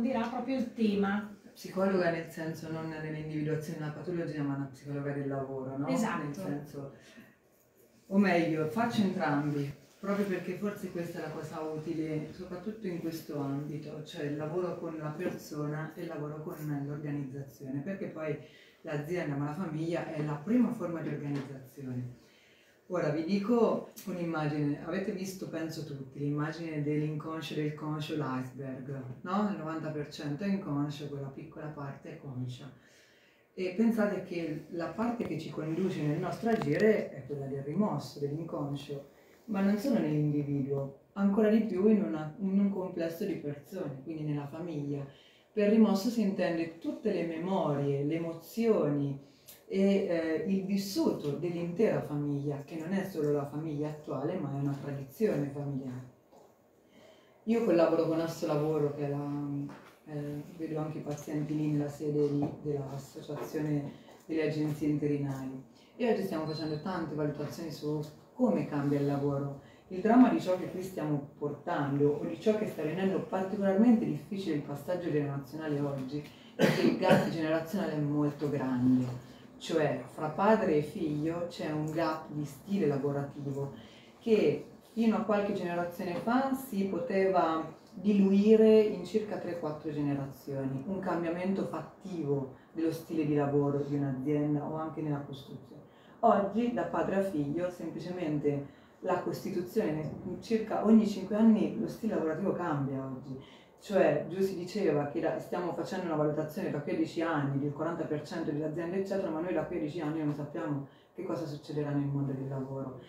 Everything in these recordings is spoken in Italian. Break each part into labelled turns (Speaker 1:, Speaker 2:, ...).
Speaker 1: approfondirà proprio il tema.
Speaker 2: Psicologa nel senso non nell'individuazione della patologia, ma una psicologa del lavoro, no?
Speaker 1: Esatto.
Speaker 2: Nel senso, o meglio, faccio entrambi, proprio perché forse questa è la cosa utile, soprattutto in questo ambito, cioè il lavoro con la persona e il lavoro con l'organizzazione, perché poi l'azienda ma la famiglia è la prima forma di organizzazione. Ora vi dico un'immagine, avete visto penso tutti l'immagine dell'inconscio e del conscio, l'iceberg, no? Il 90% è inconscio, quella piccola parte è conscia. E pensate che la parte che ci conduce nel nostro agire è quella del rimosso, dell'inconscio, ma non solo nell'individuo, ancora di più in, una, in un complesso di persone, quindi nella famiglia. Per rimosso si intende tutte le memorie, le emozioni, e eh, il vissuto dell'intera famiglia, che non è solo la famiglia attuale, ma è una tradizione familiare. Io collaboro con Asso Lavoro, che è la, eh, vedo anche i pazienti lì nella sede lì dell'Associazione delle Agenzie Interinali. E oggi stiamo facendo tante valutazioni su come cambia il lavoro. Il dramma di ciò che qui stiamo portando o di ciò che sta rendendo particolarmente difficile il passaggio generazionale oggi è che il gap generazionale è molto grande cioè fra padre e figlio c'è un gap di stile lavorativo che fino a qualche generazione fa si poteva diluire in circa 3-4 generazioni, un cambiamento fattivo dello stile di lavoro di un'azienda o anche nella costruzione. Oggi da padre a figlio semplicemente la Costituzione, circa ogni 5 anni lo stile lavorativo cambia oggi cioè, giù diceva che stiamo facendo una valutazione da qui a 10 anni del 40% delle aziende, eccetera, ma noi da qui a 10 anni non sappiamo che cosa succederà nel mondo del lavoro.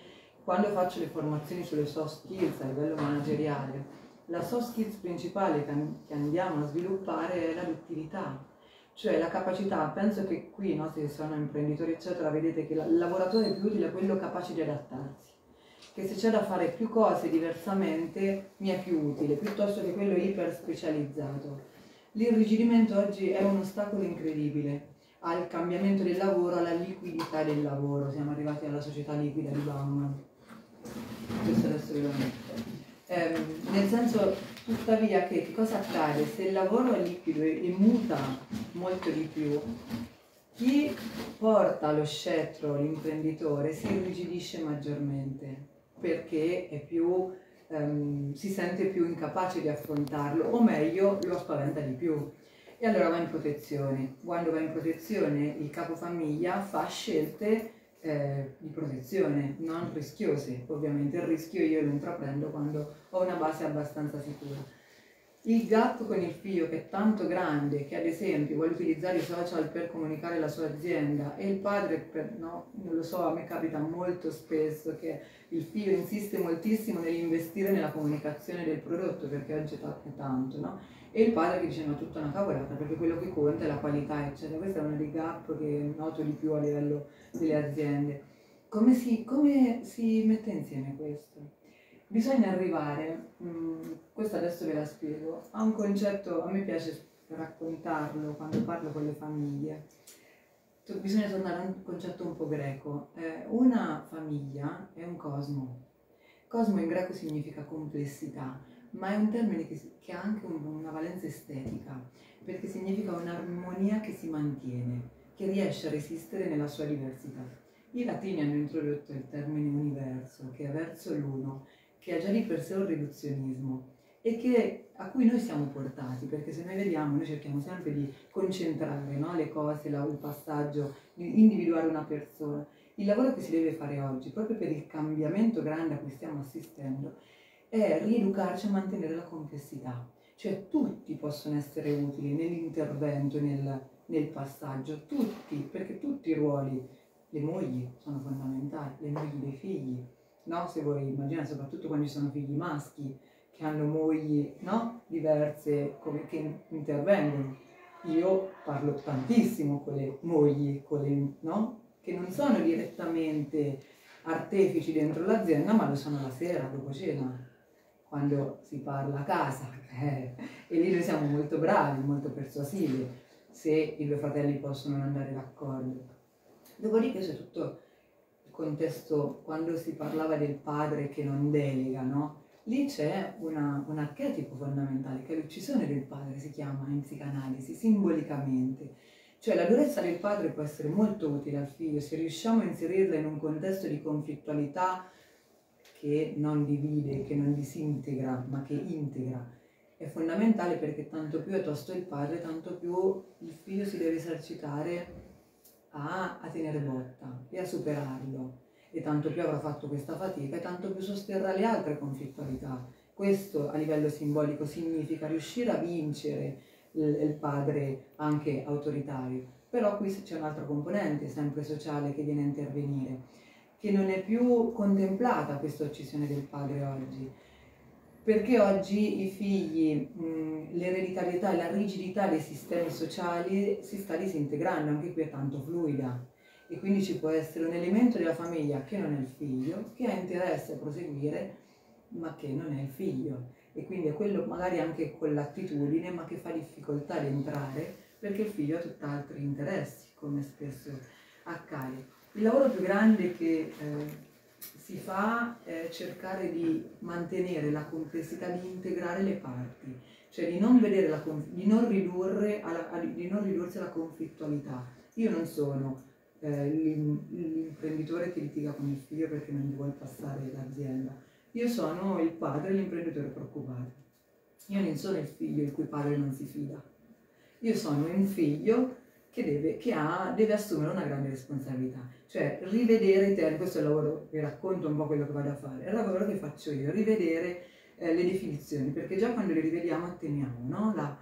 Speaker 2: Quando faccio le formazioni sulle soft skills a livello manageriale, la soft skills principale che andiamo a sviluppare è la duttilità, cioè la capacità, penso che qui, no, se sono imprenditori, eccetera, vedete che il lavoratore più utile è quello capace di adattarsi che se c'è da fare più cose diversamente mi è più utile, piuttosto che quello iper specializzato. L'irrigidimento oggi è un ostacolo incredibile al cambiamento del lavoro, alla liquidità del lavoro. Siamo arrivati alla società liquida di Bauman. Questo adesso ve lo metto. Eh, nel senso, tuttavia, che, cosa accade? Se il lavoro è liquido e muta molto di più, chi porta lo scettro, l'imprenditore, si irrigidisce maggiormente perché più, um, si sente più incapace di affrontarlo, o meglio, lo spaventa di più. E allora va in protezione. Quando va in protezione il capofamiglia fa scelte eh, di protezione, non rischiose. Ovviamente il rischio io lo intraprendo quando ho una base abbastanza sicura. Il gap con il figlio che è tanto grande che ad esempio vuole utilizzare i social per comunicare la sua azienda e il padre, per, no, non lo so, a me capita molto spesso che il figlio insiste moltissimo nell'investire nella comunicazione del prodotto perché oggi è tanto, no? E il padre che dice no, tutta una cavolata perché quello che conta è la qualità, eccetera. Questo è uno dei gap che noto di più a livello delle aziende. Come si, come si mette insieme questo? Bisogna arrivare, mh, mm, questo adesso ve la spiego, a un concetto, a me piace raccontarlo quando parlo con le famiglie bisogna tornare a un concetto un po' greco. Eh, una famiglia è un cosmo. Cosmo in greco significa complessità, ma è un termine che, che ha anche un, una valenza estetica, perché significa un'armonia che si mantiene, che riesce a resistere nella sua diversità. I latini hanno introdotto il termine universo, che è verso l'uno, che ha già di per sé un riduzionismo e che, a cui noi siamo portati, perché se noi vediamo, noi cerchiamo sempre di concentrare no, le cose, la, il passaggio, di individuare una persona. Il lavoro che si deve fare oggi, proprio per il cambiamento grande a cui stiamo assistendo, è rieducarci a mantenere la complessità. Cioè tutti possono essere utili nell'intervento, nel, nel passaggio, tutti, perché tutti i ruoli, le mogli sono fondamentali, le mogli dei figli, no? Se voi immaginate, soprattutto quando ci sono figli maschi, che hanno mogli no? diverse come, che intervengono. Io parlo tantissimo con le mogli, con le, no? che non sono direttamente artefici dentro l'azienda, ma lo sono la sera dopo cena, quando si parla a casa. E lì noi siamo molto bravi, molto persuasivi, se i due fratelli possono andare d'accordo. Dopodiché c'è tutto contesto, quando si parlava del padre che non delega, no? lì c'è una, un archetipo fondamentale che è l'uccisione del padre, si chiama in psicanalisi, simbolicamente. Cioè la durezza del padre può essere molto utile al figlio se riusciamo a inserirla in un contesto di conflittualità che non divide, che non disintegra, ma che integra. È fondamentale perché tanto più è tosto il padre, tanto più il figlio si deve esercitare a, a tenere botta e a superarlo e tanto più avrà fatto questa fatica e tanto più sosterrà le altre conflittualità. Questo a livello simbolico significa riuscire a vincere il, padre anche autoritario. Però qui c'è un'altra componente, sempre sociale, che viene a intervenire, che non è più contemplata questa uccisione del padre oggi. Perché oggi i figli, l'ereditarietà e la rigidità dei sistemi sociali si sta disintegrando, anche qui è tanto fluida e quindi ci può essere un elemento della famiglia che non è il figlio, che ha interesse a proseguire, ma che non è il figlio. E quindi è quello magari anche con l'attitudine, ma che fa difficoltà ad entrare perché il figlio ha tutt'altri interessi, come spesso accade. Il lavoro più grande che eh, si fa è cercare di mantenere la complessità, di integrare le parti, cioè di non, la, di non, ridurre alla, di non ridursi alla conflittualità. Io non sono eh, l'imprenditore che litiga con il figlio perché non gli vuole passare l'azienda. Io sono il padre, l'imprenditore preoccupato. Io non sono il figlio il cui padre non si fida. Io sono un figlio che deve, che ha, deve assumere una grande responsabilità. Cioè rivedere i termini, questo è il lavoro, vi racconto un po' quello che vado a fare, è il lavoro che faccio io, rivedere eh, le definizioni, perché già quando le rivediamo atteniamo no? la,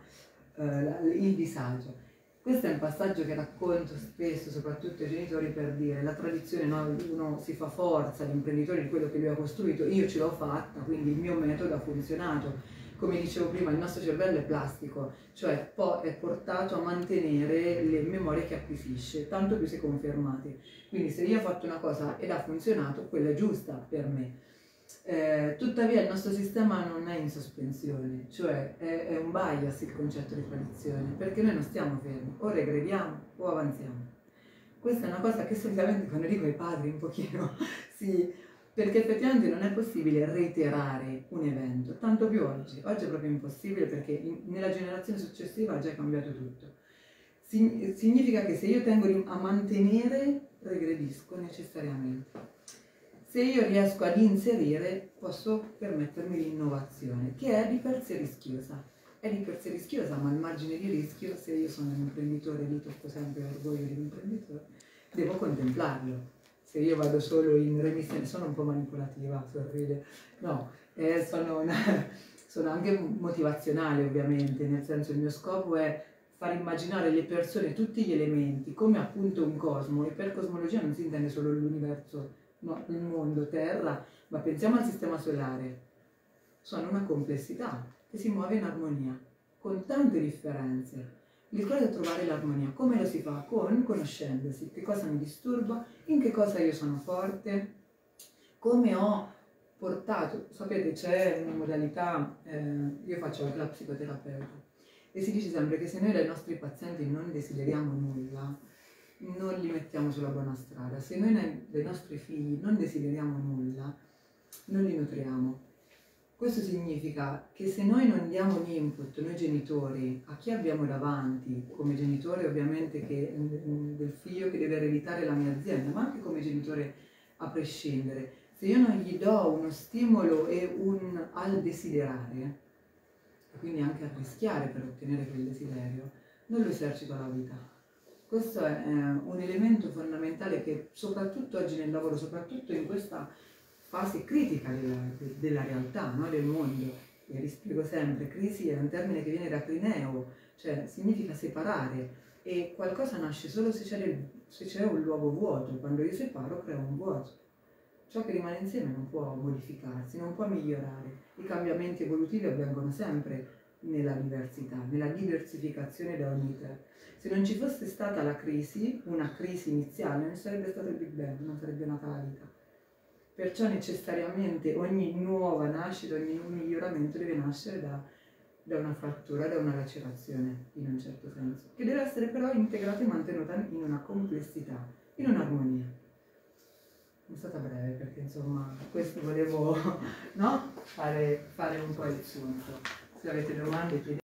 Speaker 2: eh, la, il disagio. Questo è un passaggio che racconto spesso, soprattutto ai genitori, per dire la tradizione, no? uno si fa forza, l'imprenditore di quello che lui ha costruito, io ce l'ho fatta, quindi il mio metodo ha funzionato. Come dicevo prima, il nostro cervello è plastico, cioè è portato a mantenere le memorie che acquisisce, tanto più se confermate. Quindi se io ho fatto una cosa ed ha funzionato, quella è giusta per me eh, tuttavia il nostro sistema non è in sospensione, cioè è, è, un bias il concetto di tradizione, perché noi non stiamo fermi, o regrediamo o avanziamo. Questa è una cosa che solitamente quando dico ai padri un pochino, sì, perché effettivamente non è possibile reiterare un evento, tanto più oggi. Oggi è proprio impossibile perché in, nella generazione successiva ha già cambiato tutto. Significa che se io tengo a mantenere, regredisco necessariamente se io riesco ad inserire posso permettermi l'innovazione, che è di per sé rischiosa. È di per sé rischiosa, ma il margine di rischio, se io sono un imprenditore, lì tocco sempre l'orgoglio di un imprenditore, devo contemplarlo. Se io vado solo in remissione, sono un po' manipolativa, sorride, no, eh, sono, una, sono anche motivazionale ovviamente, nel senso il mio scopo è far immaginare alle persone tutti gli elementi come appunto un cosmo e per cosmologia non si intende solo l'universo no, il mondo, Terra, ma pensiamo al sistema solare, sono una complessità che si muove in armonia, con tante differenze. Il cosa è trovare l'armonia. Come lo si fa? Con conoscendosi. Che cosa mi disturba? In che cosa io sono forte? Come ho portato... Sapete, c'è una modalità... Eh, io faccio la psicoterapeuta e si dice sempre che se noi dai nostri pazienti non desideriamo nulla, non li mettiamo sulla buona strada. Se noi dei nostri figli non desideriamo nulla, non li nutriamo. Questo significa che se noi non diamo l'input, noi genitori, a chi abbiamo davanti, come genitore ovviamente che, del figlio che deve ereditare la mia azienda, ma anche come genitore a prescindere, se io non gli do uno stimolo e un al desiderare, quindi anche a rischiare per ottenere quel desiderio, non lo esercito alla vita. Questo è eh, un elemento fondamentale che soprattutto oggi nel lavoro, soprattutto in questa fase critica della, della realtà, no? del mondo, e rispiego sempre, crisi è un termine che viene da crineo, cioè significa separare e qualcosa nasce solo se c'è, se c'è un luogo vuoto, quando io separo creo un vuoto. Ciò che rimane insieme non può modificarsi, non può migliorare. I cambiamenti evolutivi avvengono sempre nella diversità, nella diversificazione da ogni te. Se non ci fosse stata la crisi, una crisi iniziale, non sarebbe stato il Big Bang, non sarebbe nata la vita. Perciò necessariamente ogni nuova nascita, ogni miglioramento deve nascere da, da una frattura, da una lacerazione, in un certo senso, che deve essere però integrata e mantenuta in una complessità, in un'armonia. Sono stata breve perché insomma questo volevo, no? fare, fare un po' il sunto. Se avete domande chiedete.